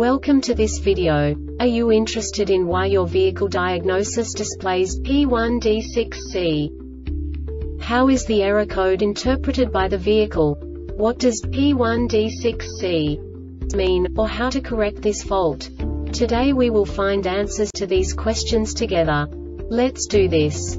Welcome to this video. Are you interested in why your vehicle diagnosis displays P1D6C? How is the error code interpreted by the vehicle? What does P1D6C mean, or how to correct this fault? Today we will find answers to these questions together. Let's do this.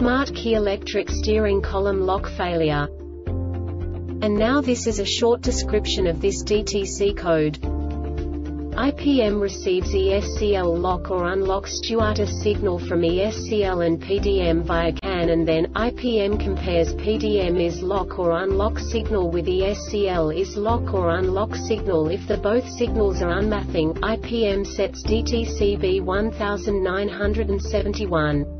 Smart key electric steering column lock failure. And now this is a short description of this DTC code. IPM receives ESCL lock or unlock Stuartus signal from ESCL and PDM via CAN and then, IPM compares PDM is lock or unlock signal with ESCL is lock or unlock signal if the both signals are unmapping, IPM sets DTC B1971.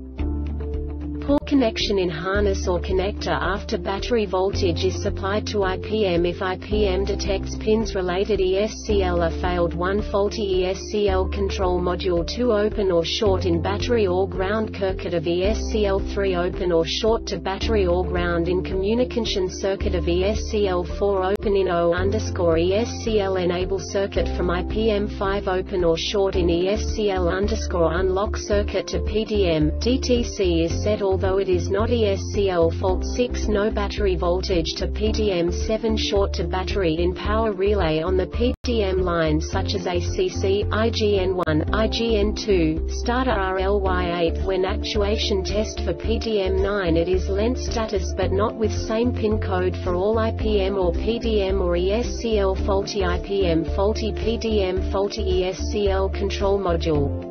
Poor connection in harness or connector after battery voltage is supplied to IPM if IPM detects pins related ESCL are failed 1 faulty ESCL control module 2 open or short in battery or ground circuit of ESCL 3 open or short to battery or ground in communication circuit of ESCL 4 open in O underscore ESCL enable circuit from IPM 5 open or short in ESCL underscore unlock circuit to PDM DTC is set although it is not ESCL fault 6 no battery voltage to PDM 7 short to battery in power relay on the PDM line such as ACC, IGN1, IGN2, starter RLY8 when actuation test for PDM 9 it is lent status but not with same pin code for all IPM or PDM or ESCL faulty IPM faulty PDM faulty ESCL control module.